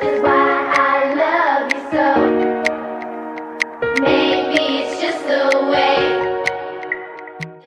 That's why.